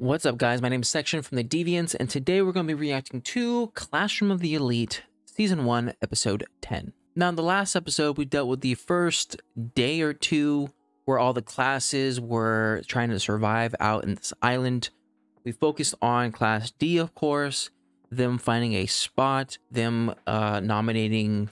What's up, guys? My name is Section from the Deviants, and today we're going to be reacting to Classroom of the Elite, Season 1, Episode 10. Now, in the last episode, we dealt with the first day or two where all the classes were trying to survive out in this island. We focused on Class D, of course, them finding a spot, them uh, nominating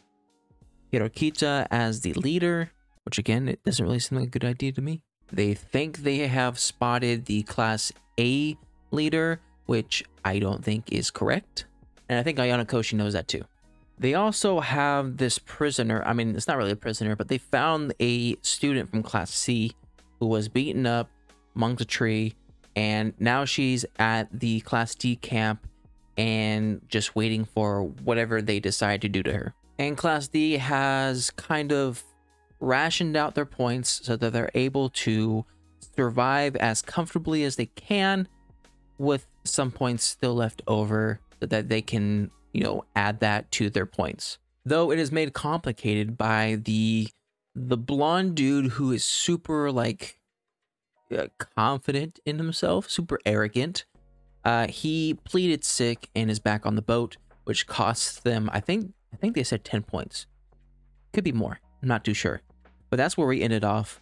Horikita as the leader, which again, it doesn't really seem like a good idea to me. They think they have spotted the Class A leader, which I don't think is correct. And I think Ayano Koshi knows that too. They also have this prisoner. I mean, it's not really a prisoner, but they found a student from Class C who was beaten up amongst a tree. And now she's at the Class D camp and just waiting for whatever they decide to do to her. And Class D has kind of rationed out their points so that they're able to survive as comfortably as they can with some points still left over so that they can, you know, add that to their points. Though it is made complicated by the the blonde dude who is super like uh, confident in himself, super arrogant. Uh, he pleaded sick and is back on the boat, which costs them, I think, I think they said 10 points. Could be more. I'm not too sure. But that's where we ended off.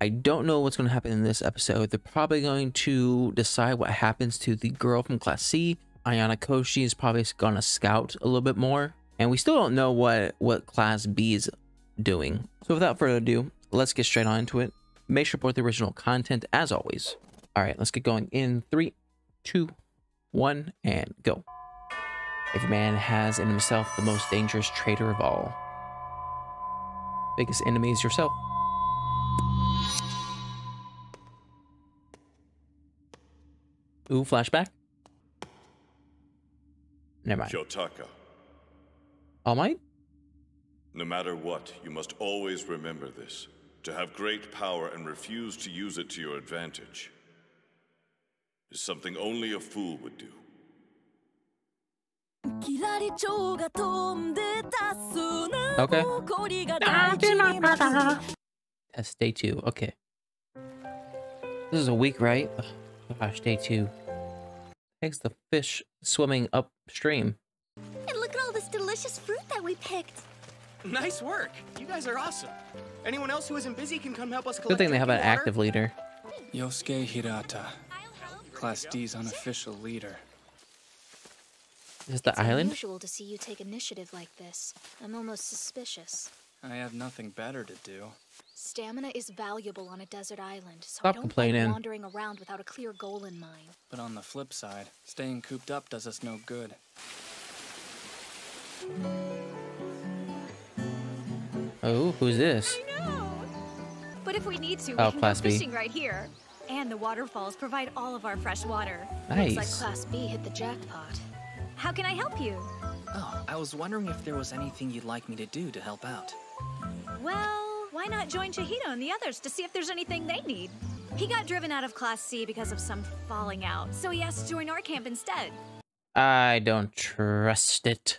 I don't know what's going to happen in this episode. They're probably going to decide what happens to the girl from Class C. Ayana Koshi is probably going to scout a little bit more. And we still don't know what, what Class B is doing. So without further ado, let's get straight on into it. Make sure to support the original content as always. All right, let's get going in three, two, one, and go. If man has in himself the most dangerous traitor of all, biggest enemy is yourself. Ooh, flashback. Never mind. Kiyotaka, All Might? no matter what, you must always remember this. To have great power and refuse to use it to your advantage is something only a fool would do. Okay. That's day two. Okay. This is a week, right? Ugh, gosh, day two. Thanks the fish swimming upstream. And look at all this delicious fruit that we picked. Nice work. You guys are awesome. Anyone else who isn't busy can come help us Good thing they have an water. active leader. Yosuke Hirata. Class D's unofficial leader. Is this the it's island? unusual to see you take initiative like this. I'm almost suspicious. I have nothing better to do. Stamina is valuable on a desert island, so Stop I don't complaining. like wandering around without a clear goal in mind. But on the flip side, staying cooped up does us no good. Oh, who's this? But if we need to, we Oh, can Class go B. fishing right here. And the waterfalls provide all of our fresh water. Nice. Looks like Class B hit the jackpot. How can I help you? Oh, I was wondering if there was anything you'd like me to do to help out. Well, why not join Chihiro and the others to see if there's anything they need? He got driven out of Class C because of some falling out, so he has to join our camp instead. I don't trust it.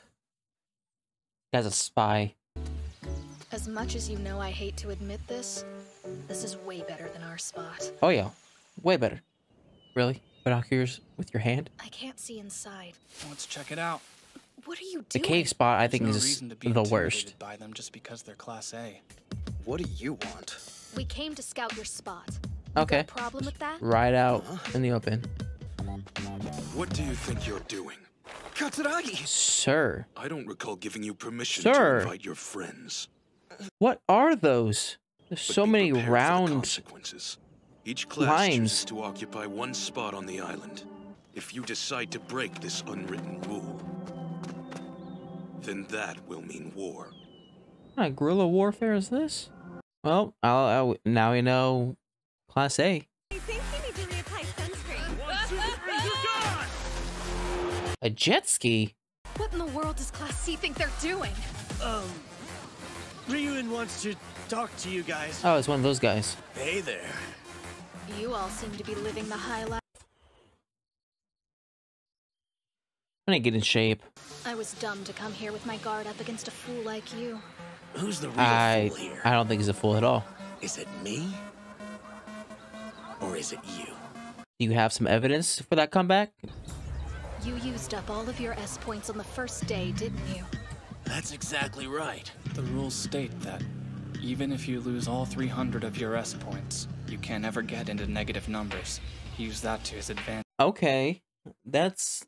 As a spy. As much as you know I hate to admit this, this is way better than our spot. Oh yeah, way better. Really? Binoculars with your hand? I can't see inside. Let's check it out. What are you doing? The doing? cave spot I There's think no is reason to be the intimidated worst. by them just because they're Class A. What do you want? We came to scout your spot. You Okay. Got problem with that? Right out in the open. What do you think you're doing? Katsuragi! Sir, I don't recall giving you permission Sir. to invite your friends. what are those? There's But so many prepared round consequences. Each class lines. chooses to occupy one spot on the island. If you decide to break this unwritten rule, then that will mean war. What kind of guerrilla warfare is this? Well, I'll, I'll, now we know Class A. I think you need to reapply sunscreen. A jet ski? What in the world does Class C think they're doing? Um, Ryuen wants to talk to you guys. Oh, it's one of those guys. Hey there. You all seem to be living the high life. I need to get in shape. I was dumb to come here with my guard up against a fool like you. Who's the real I fool here? I don't think he's a fool at all. Is it me? Or is it you? Do you have some evidence for that comeback? You used up all of your S points on the first day, didn't you? That's exactly right. The rules state that even if you lose all 300 of your S points, you can't ever get into negative numbers. He used that to his advantage. Okay, that's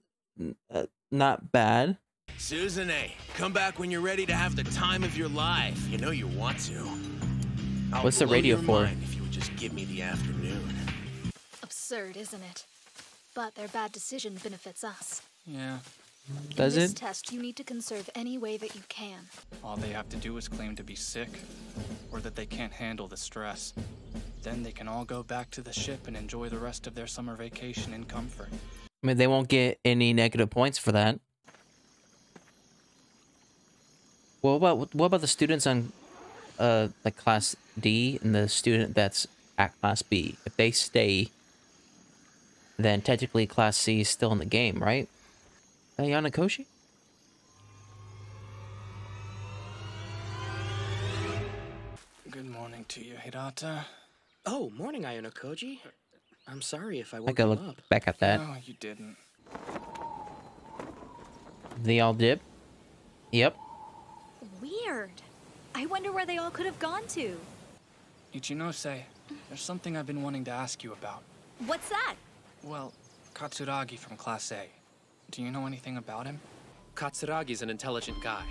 uh, not bad. Suzune, come back when you're ready to have the time of your life. You know you want to. I'll What's the radio for? If you would just give me the afternoon. Absurd, isn't it? But their bad decision benefits us. Yeah, Does In this it? test, you need to conserve any way that you can. all they have to do is claim to be sick, or that they can't handle the stress. Then they can all go back to the ship and enjoy the rest of their summer vacation in comfort. I mean, they won't get any negative points for that. Well, what about what about the students on, uh, like class D and the student that's at class B? If they stay, then technically class C is still in the game, right? Hey, Ayanokoji? Good morning to you, Hirata. Oh, morning, Ayanokoji. I'm sorry if I I woke gotta you look up. back at that. No, you didn't. They all dip. Yep. Weird. I wonder where they all could have gone to. Ichinose, there's something I've been wanting to ask you about. What's that? Well, Katsuragi from Class A. Do you know anything about him? Katsuragi's an intelligent guy.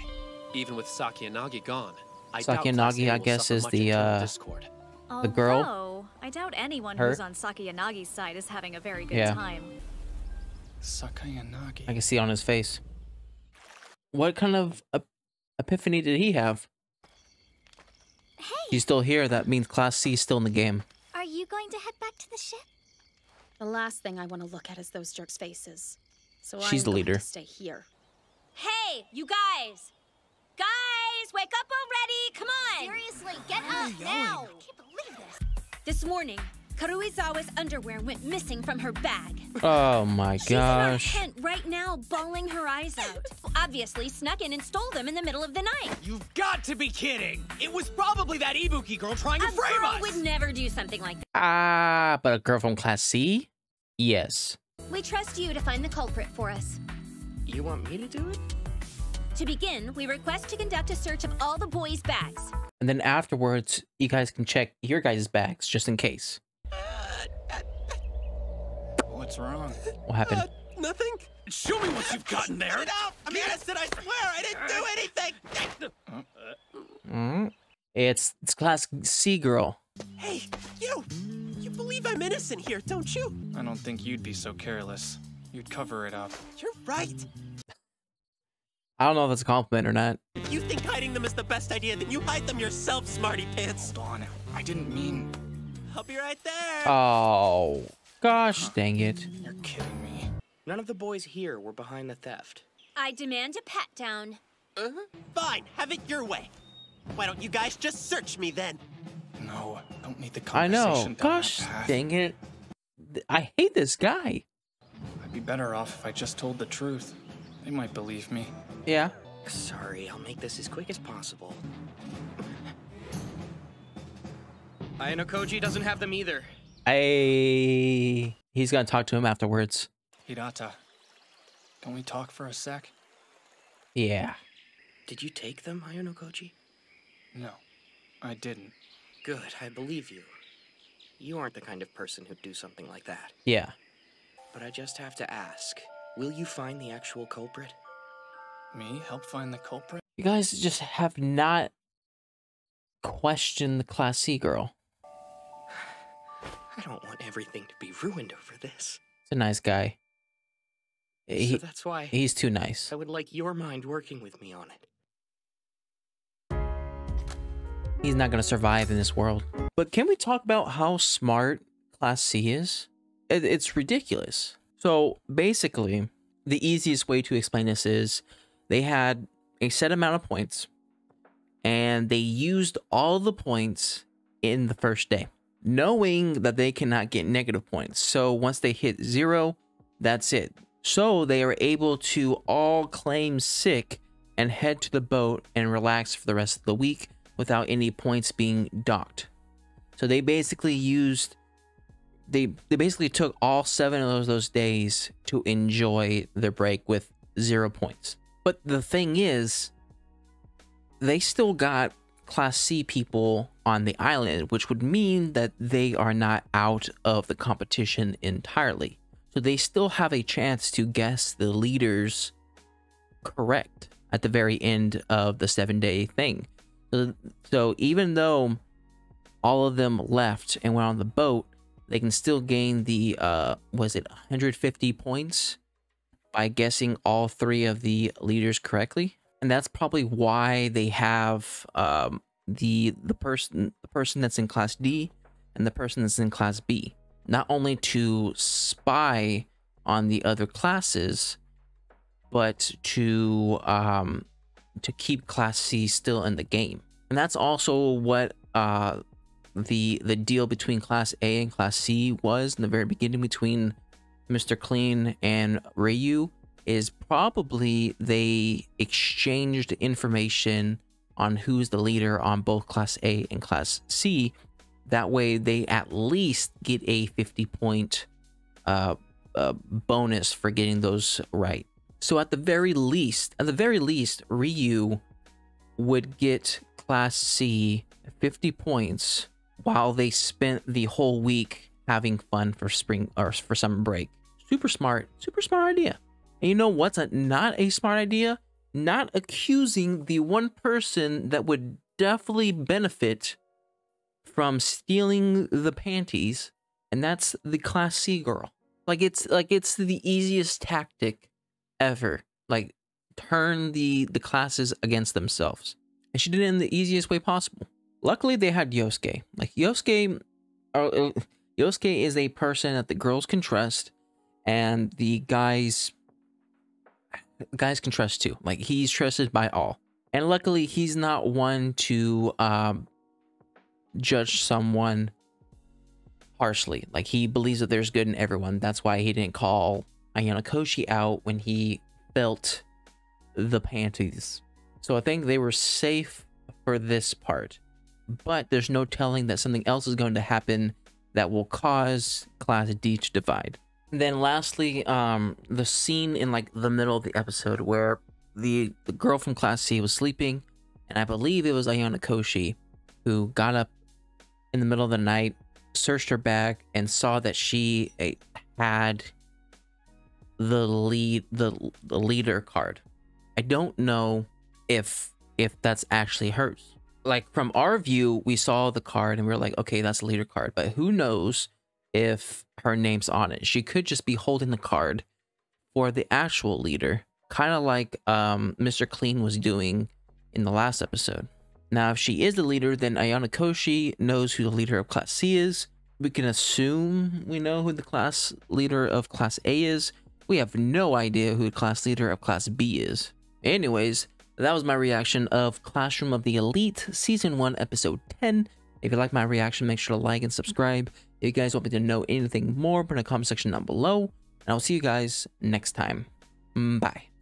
Even with Sakayanagi gone, I doubt Sakayanagi, Class A I guess, is the, uh, discord. The girl? Although, I doubt anyone Her? who's on Sakayanagi's side is having a very good Yeah. time. Sakayanagi. I can see on his face. What kind of ep- epiphany did he have? Hey, He's still here. That means Class C is still in the game. are you going to head back to the ship? The last thing I want to look at is those jerks' faces. So She's I'm the leader. to stay here. Hey, you guys! Guys, wake up already! Come on! Seriously, get up now! I can't believe this. This morning, Karuizawa's underwear went missing from her bag. Oh my She's in our gosh. tent right now, bawling her eyes out. Obviously, snuck in and stole them in the middle of the night. You've got to be kidding! It was probably that Ibuki girl trying to A frame girl us! would never do something like that. Ah, but a girl from Class C? Yes. We trust you to find the culprit for us. You want me to do it? To begin, we request to conduct a search of all the boys' bags. And then afterwards, you guys can check your guys' bags just in case. What's wrong? What happened? Nothing? Show me what you've got in there! Get out! I mean, I said I swear I didn't do anything! Mm. It's it's Class C girl. Hey, you! You believe I'm innocent here, don't you? I don't think you'd be so careless. You'd cover it up. You're right. I don't know if that's a compliment or not. If you think hiding them is the best idea, then you hide them yourself, smarty pants. Hold on. I didn't mean. I'll be right there. Oh, gosh dang it. You're kidding me. None of the boys here were behind the theft. I demand a pat down. Uh-huh. Fine, have it your way. Why don't you guys just search me then? No, I don't need the conversation. I know. Gosh dang it. I hate this guy. I'd be better off if I just told the truth. They might believe me. Yeah. Sorry, I'll make this as quick as possible. Ayanokoji doesn't have them either. I. He's gonna talk to him afterwards. Hirata, can we talk for a sec? Yeah. Did you take them, Ayanokoji? No, I didn't. Good, I believe you. You aren't the kind of person who'd do something like that. Yeah. But I just have to ask will you find the actual culprit? Me help find the culprit? You guys just have not questioned the Class C girl. I don't want everything to be ruined over this. He's a nice guy. He, so that's why he's too nice. I would like your mind working with me on it. He's not gonna survive in this world. But can we talk about how smart Class C is? It, it's ridiculous. So basically, the easiest way to explain this is they had a set amount of points and they used all the points in the first day, knowing that they cannot get negative points. So once they hit zero, that's it. So they are able to all claim sick and head to the boat and relax for the rest of the week without any points being docked. So they basically used they they basically took all seven of those those days to enjoy their break with zero points. But the thing is, they still got Class C people on the island, which would mean that they are not out of the competition entirely. So they still have a chance to guess the leaders correct at the very end of the seven day thing. So, so even though all of them left and went on the boat, they can still gain the uh was it 150 points by guessing all three of the leaders correctly? And that's probably why they have um the the person the person that's in class D and the person that's in class B. Not only to spy on the other classes but to um to keep class C still in the game and that's also what uh the the deal between class A and class C was in the very beginning between Mr. Clean and Ryu is probably they exchanged information on who's the leader on both class A and class C. That way they at least get a 50 point uh, uh, bonus for getting those right. So at the very least, at the very least, Ryu would get class C 50 points while they spent the whole week having fun for spring or for summer break. Super smart, super smart idea. And you know what's a, not a smart idea? Not accusing the one person that would definitely benefit from stealing the panties, and that's the class C girl. Like it's like it's the easiest tactic ever. Like turn the the classes against themselves. And she did it in the easiest way possible. Luckily, they had Yosuke. Like Yosuke, uh, Yosuke is a person that the girls can trust, and the guys, guys can trust too. Like he's trusted by all, and luckily, he's not one to um, judge someone harshly. Like he believes that there's good in everyone. That's why he didn't call Ayano Koshi out when he felt the panties. So I think they were safe for this part but there's no telling that something else is going to happen that will cause class D to divide. And then lastly, um, the scene in like the middle of the episode where the, the girl from class C was sleeping, and I believe it was Ayano Koshi who got up in the middle of the night, searched her bag, and saw that she eh, had the lead the, the leader card. I don't know if if that's actually hers like from our view, we saw the card and we are like, okay, that's a leader card. But who knows if her name's on it? She could just be holding the card for the actual leader, kind of like um, Mr. Clean was doing in the last episode. Now, if she is the leader, then Ayano Koshi knows who the leader of Class C is. We can assume we know who the class leader of Class A is. We have no idea who class leader of Class B is. Anyways, that was my reaction of Classroom of the Elite Season 1 Episode 10. If you like my reaction, make sure to like and subscribe. If you guys want me to know anything more, put in the comment section down below. And I'll see you guys next time. Mm, bye.